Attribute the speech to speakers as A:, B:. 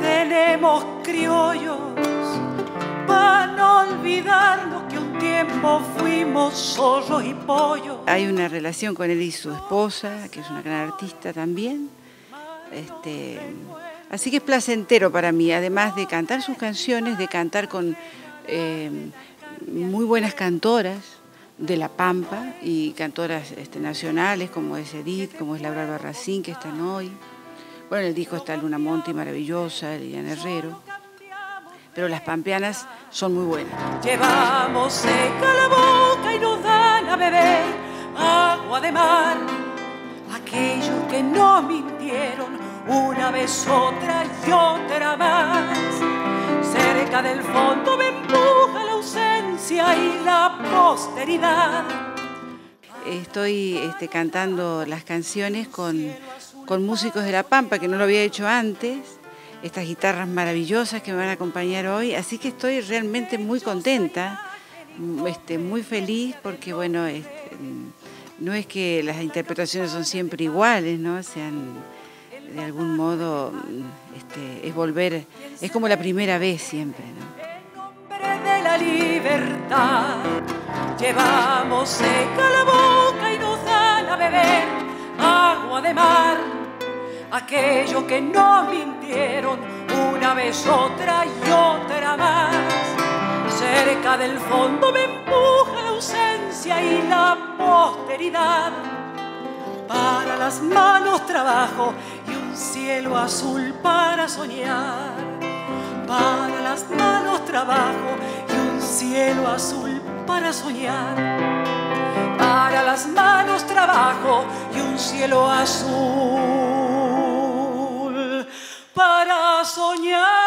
A: tenemos criollos para no que un tiempo fuimos zorros y pollos.
B: Hay una relación con él y su esposa, que es una gran artista también. Este, así que es placentero para mí, además de cantar sus canciones, de cantar con eh, muy buenas cantoras de La Pampa y cantoras este, nacionales como es Edith, como es Laura Barracín, que están hoy. Bueno, en el disco está Luna Monti, maravillosa, Liliana Herrero. Pero las pampeanas son muy buenas.
A: Llevamos seca la boca y nos dan a beber agua de mar. Aquellos que no mintieron una vez otra y otra más. Cerca del fondo me empuja la ausencia y la posteridad.
B: Estoy este, cantando las canciones con, con músicos de La Pampa, que no lo había hecho antes, estas guitarras maravillosas que me van a acompañar hoy, así que estoy realmente muy contenta, este, muy feliz, porque bueno, este, no es que las interpretaciones son siempre iguales, ¿no? Sean, de algún modo este, es volver, es como la primera vez siempre.
A: de la libertad, llevamos seca Aquellos que no mintieron una vez otra y otra más. Cerca del fondo me empuja la ausencia y la posteridad. Para las manos trabajo y un cielo azul para soñar. Para las manos trabajo y un cielo azul para soñar. Para las manos trabajo y un cielo azul soñar.